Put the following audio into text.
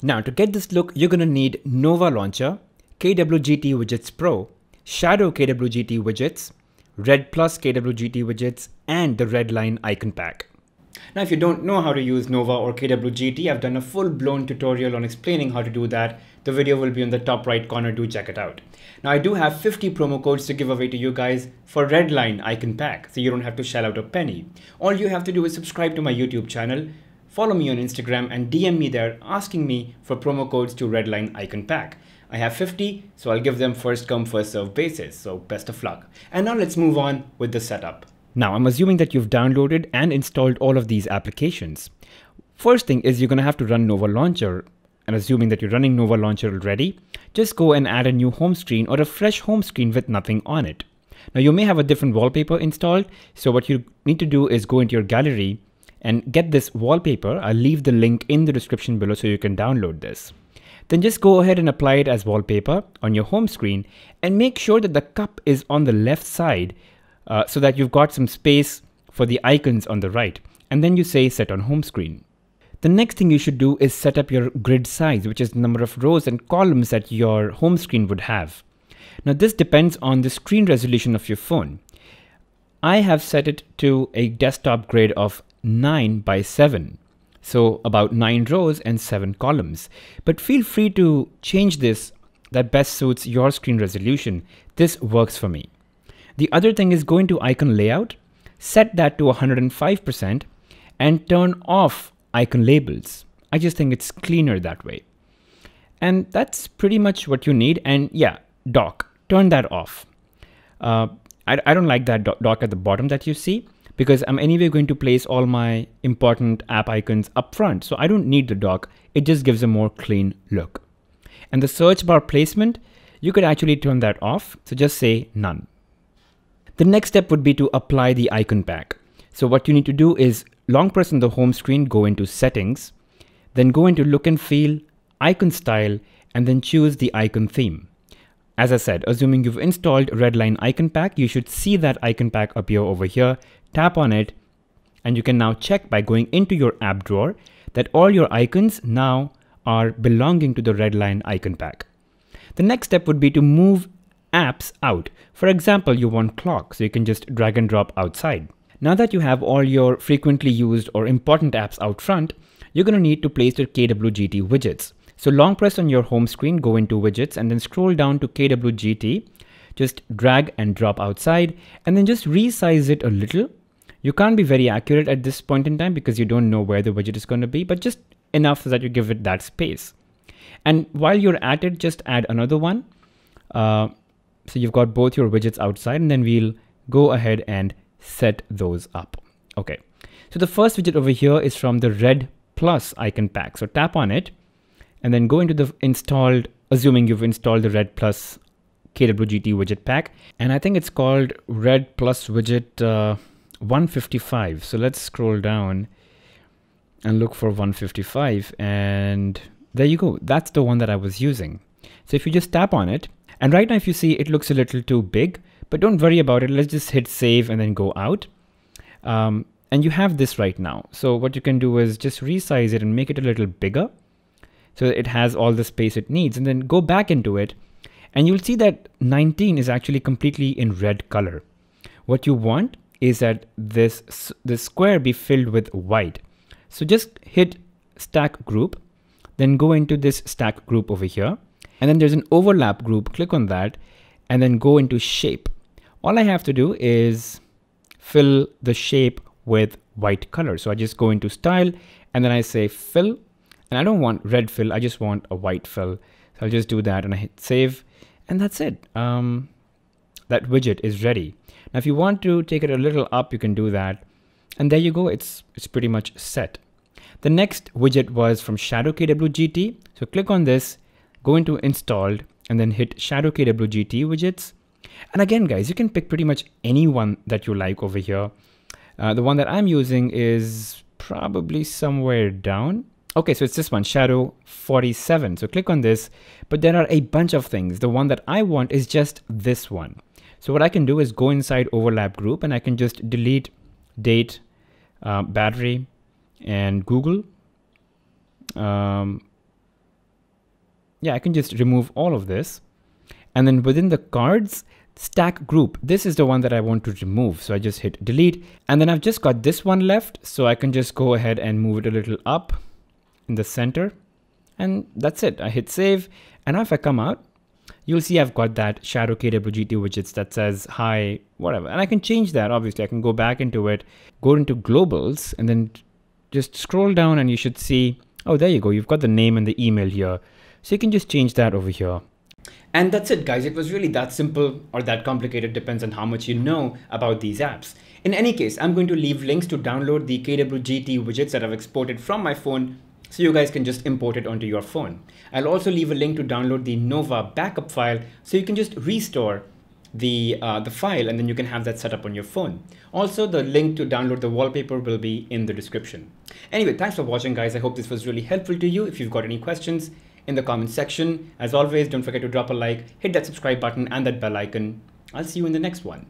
Now to get this look, you're going to need Nova Launcher, KWGT Widgets Pro, Shadow KWGT Widgets, Red Plus KWGT Widgets, and the Redline Icon Pack. Now if you don't know how to use Nova or KWGT, I've done a full-blown tutorial on explaining how to do that. The video will be in the top right corner, do check it out. Now I do have 50 promo codes to give away to you guys for Redline Icon Pack, so you don't have to shell out a penny. All you have to do is subscribe to my YouTube channel, follow me on Instagram and DM me there asking me for promo codes to Redline Icon Pack. I have 50, so I'll give them first come first serve basis, so best of luck. And now let's move on with the setup. Now I'm assuming that you've downloaded and installed all of these applications. First thing is you're gonna have to run Nova Launcher and assuming that you're running Nova Launcher already, just go and add a new home screen or a fresh home screen with nothing on it. Now you may have a different wallpaper installed, so what you need to do is go into your gallery and get this wallpaper. I'll leave the link in the description below so you can download this. Then just go ahead and apply it as wallpaper on your home screen and make sure that the cup is on the left side uh, so that you've got some space for the icons on the right. And then you say set on home screen. The next thing you should do is set up your grid size, which is the number of rows and columns that your home screen would have. Now this depends on the screen resolution of your phone. I have set it to a desktop grid of 9 by 7. So about 9 rows and 7 columns. But feel free to change this that best suits your screen resolution. This works for me. The other thing is go into icon layout, set that to 105% and turn off icon labels. I just think it's cleaner that way. And that's pretty much what you need. And yeah, dock, turn that off. Uh, I, I don't like that dock at the bottom that you see because I'm anyway going to place all my important app icons up front. So I don't need the dock. It just gives a more clean look. And the search bar placement, you could actually turn that off. So just say none. The next step would be to apply the icon pack. So what you need to do is long press on the home screen, go into settings, then go into look and feel, icon style, and then choose the icon theme. As I said, assuming you've installed Redline Icon Pack, you should see that icon pack appear over here tap on it, and you can now check by going into your app drawer that all your icons now are belonging to the Redline icon pack. The next step would be to move apps out. For example, you want clock, so you can just drag and drop outside. Now that you have all your frequently used or important apps out front, you're going to need to place your KWGT widgets. So long press on your home screen, go into widgets and then scroll down to KWGT. Just drag and drop outside and then just resize it a little you can't be very accurate at this point in time because you don't know where the widget is going to be, but just enough so that you give it that space. And while you're at it, just add another one. Uh, so you've got both your widgets outside and then we'll go ahead and set those up. Okay. So the first widget over here is from the red plus icon pack. So tap on it and then go into the installed, assuming you've installed the red plus KWGT widget pack. And I think it's called red plus widget uh, 155. So let's scroll down and look for 155 and there you go. That's the one that I was using. So if you just tap on it and right now if you see it looks a little too big, but don't worry about it. Let's just hit save and then go out. Um, and you have this right now. So what you can do is just resize it and make it a little bigger. So it has all the space it needs and then go back into it and you'll see that 19 is actually completely in red color. What you want is that this, this square be filled with white. So just hit stack group, then go into this stack group over here. And then there's an overlap group, click on that, and then go into shape. All I have to do is fill the shape with white color. So I just go into style and then I say fill and I don't want red fill. I just want a white fill. So I'll just do that and I hit save and that's it. Um, that widget is ready. Now, if you want to take it a little up, you can do that. And there you go, it's, it's pretty much set. The next widget was from Shadow KWGT. So click on this, go into installed, and then hit Shadow KWGT widgets. And again, guys, you can pick pretty much any one that you like over here. Uh, the one that I'm using is probably somewhere down. Okay, so it's this one, Shadow 47. So click on this, but there are a bunch of things. The one that I want is just this one. So what I can do is go inside overlap group and I can just delete date, uh, battery, and Google. Um, yeah, I can just remove all of this. And then within the cards, stack group, this is the one that I want to remove. So I just hit delete and then I've just got this one left. So I can just go ahead and move it a little up in the center and that's it. I hit save and now if I come out, you'll see I've got that shadow KWGT widgets that says hi, whatever. And I can change that. Obviously I can go back into it, go into globals and then just scroll down and you should see, oh, there you go. You've got the name and the email here. So you can just change that over here. And that's it, guys. It was really that simple or that complicated, depends on how much you know about these apps. In any case, I'm going to leave links to download the KWGT widgets that I've exported from my phone so you guys can just import it onto your phone. I'll also leave a link to download the Nova backup file so you can just restore the, uh, the file and then you can have that set up on your phone. Also, the link to download the wallpaper will be in the description. Anyway, thanks for watching guys. I hope this was really helpful to you. If you've got any questions in the comment section, as always, don't forget to drop a like, hit that subscribe button and that bell icon. I'll see you in the next one.